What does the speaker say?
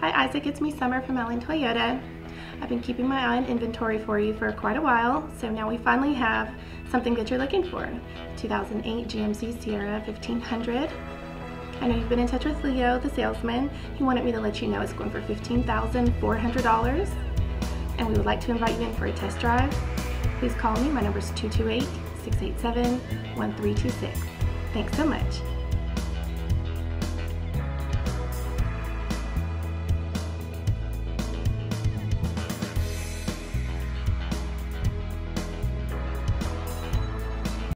Hi Isaac, it's me Summer from Allen Toyota. I've been keeping my eye on inventory for you for quite a while, so now we finally have something that you're looking for. 2008 GMC Sierra 1500. I know you've been in touch with Leo, the salesman. He wanted me to let you know it's going for $15,400 and we would like to invite you in for a test drive. Please call me. My number is 228 687 1326. Thanks so much.